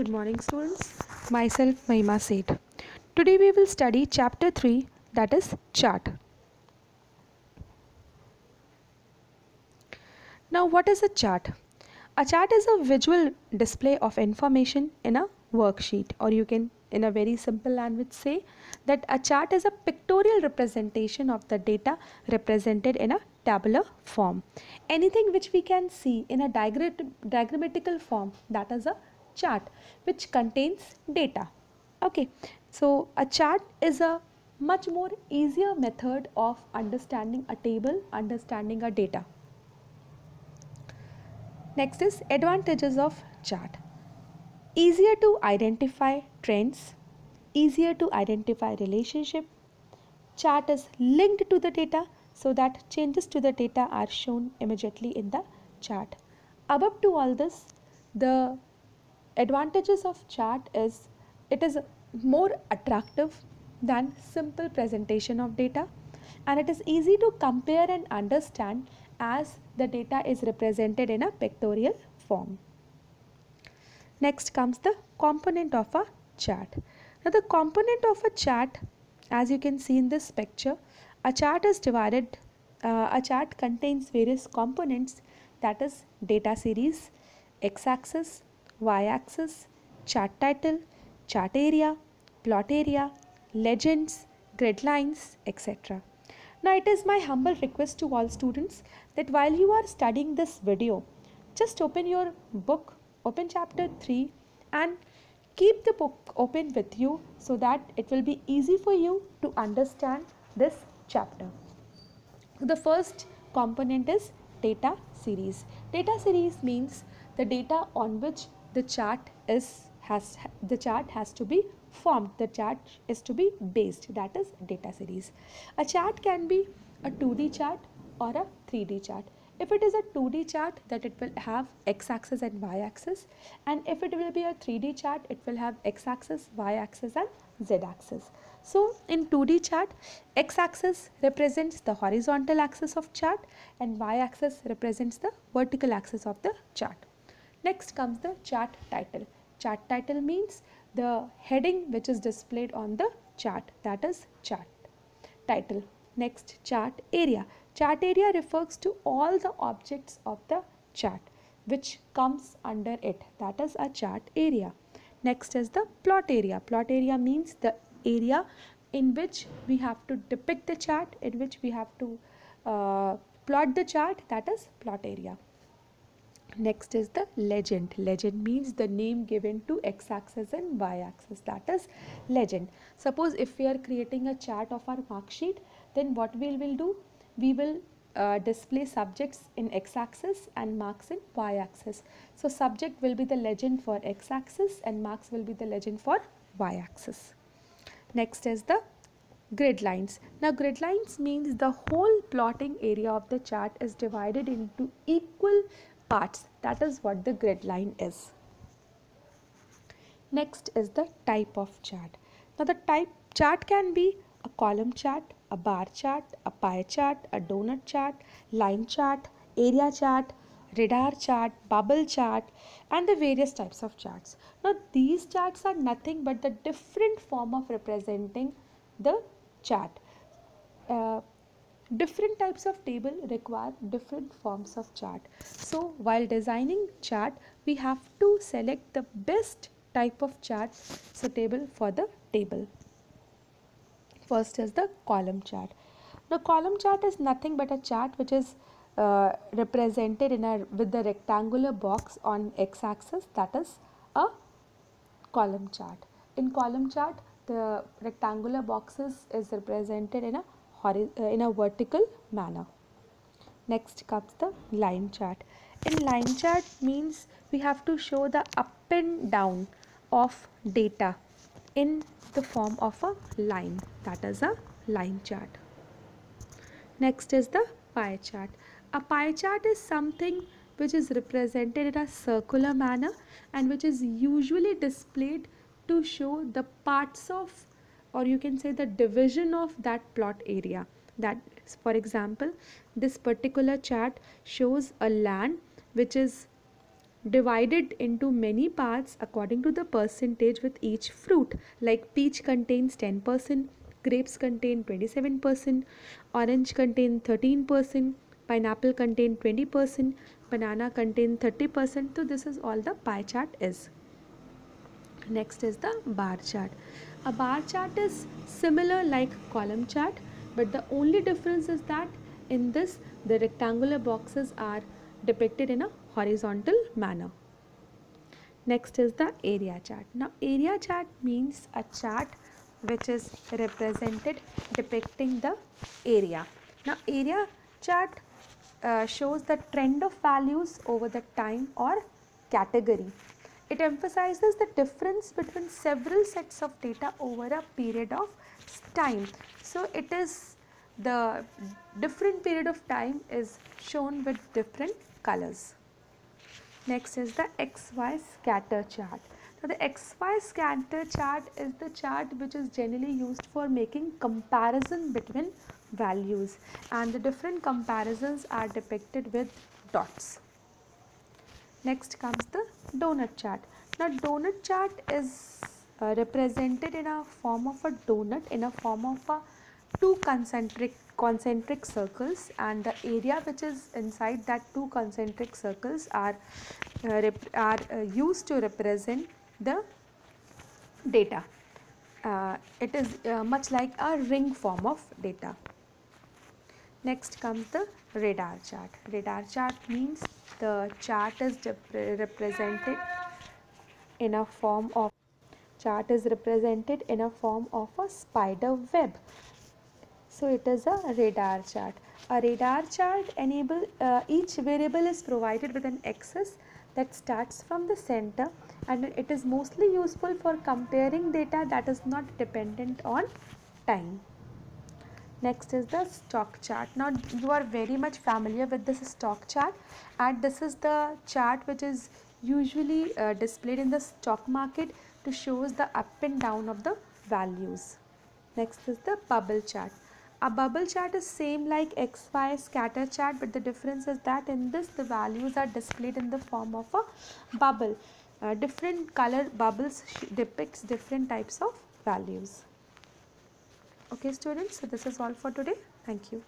Good morning, students. Myself, Mahima Seth. Today we will study chapter 3 that is chart. Now, what is a chart? A chart is a visual display of information in a worksheet, or you can, in a very simple language, say that a chart is a pictorial representation of the data represented in a tabular form. Anything which we can see in a diagram- diagrammatical form that is a chart which contains data. Okay, so a chart is a much more easier method of understanding a table, understanding a data. Next is advantages of chart. Easier to identify trends, easier to identify relationship. Chart is linked to the data so that changes to the data are shown immediately in the chart. Above to all this, the advantages of chart is it is more attractive than simple presentation of data and it is easy to compare and understand as the data is represented in a pictorial form. Next comes the component of a chart. Now the component of a chart as you can see in this picture a chart is divided uh, a chart contains various components that is data series, x-axis, y-axis, chart title, chart area, plot area, legends, grid lines, etc. Now it is my humble request to all students that while you are studying this video, just open your book, open chapter 3 and keep the book open with you so that it will be easy for you to understand this chapter. The first component is data series. Data series means the data on which the chart is has the chart has to be formed. The chart is to be based. That is data series. A chart can be a 2d chart or a 3d chart. If it is a 2d chart that it will have x-axis and y-axis and if it will be a 3d chart it will have x-axis y-axis and z-axis so in 2d chart x-axis represents the horizontal axis of chart and y-axis represents the vertical axis of the chart next comes the chart title. Chart title means the heading which is displayed on the chart. That is chart title. Next chart area. Chart area refers to all the objects of the chart which comes under it. That is a chart area. Next is the plot area. Plot area means the area in which we have to depict the chart in which we have to uh, plot the chart. That is plot area next is the legend. Legend means the name given to x-axis and y-axis. That is legend. Suppose if we are creating a chart of our mark sheet then what we will do? We will uh, display subjects in x-axis and marks in y-axis. So subject will be the legend for x-axis and marks will be the legend for y-axis. Next is the grid lines. Now grid lines means the whole plotting area of the chart is divided into equal parts. That is what the grid line is. Next is the type of chart. Now the type chart can be a column chart a bar chart a pie chart a donut chart line chart area chart radar chart bubble chart and the various types of charts. Now these charts are nothing but the different form of representing the chart. Uh, different types of table require different forms of chart. So while designing chart we have to select the best type of chart suitable for the table. First is the column chart. Now column chart is nothing but a chart which is uh, represented in a with the rectangular box on x-axis that is a column chart. In column chart the rectangular boxes is represented in a Uh, in a vertical manner. Next comes the line chart. In line chart means we have to show the up and down of data in the form of a line that is a line chart. Next is the pie chart. A pie chart is something which is represented in a circular manner and which is usually displayed to show the parts of or you can say the division of that plot area. That for example this particular chart shows a land which is divided into many parts according to the percentage with each fruit. Like peach contains 10% grapes contain 27% orange contain 13% pineapple contain 20% banana contain 30% so this is all the pie chart is. Next is the bar chart a bar chart is similar like column chart but the only difference is that in this the rectangular boxes are depicted in a horizontal manner. Next is the area chart. Now area chart means a chart which is represented depicting the area. Now area chart uh, shows the trend of values over the time or category. It emphasizes the difference between several sets of data over a period of time. So it is the different period of time is shown with different colors. Next is the XY scatter chart. Now the XY scatter chart is the chart which is generally used for making comparison between values and the different comparisons are depicted with dots. Next comes the donut chart. Now donut chart is uh, represented in a form of a donut in a form of a two concentric concentric circles and the area which is inside that two concentric circles are uh, are uh, used to represent the data. Uh, it is uh, much like a ring form of data. Next comes the radar chart. Radar chart means the chart is represented in a form of chart is represented in a form of a spider web so it is a radar chart. A radar chart enable uh, each variable is provided with an axis that starts from the center and it is mostly useful for comparing data that is not dependent on time. Next is the stock chart. Now you are very much familiar with this stock chart and this is the chart which is usually uh, displayed in the stock market to shows the up and down of the values. Next is the bubble chart. A bubble chart is same like XY scatter chart but the difference is that in this the values are displayed in the form of a bubble. Uh, different color bubbles depicts different types of values. Okay students, so this is all for today. Thank you.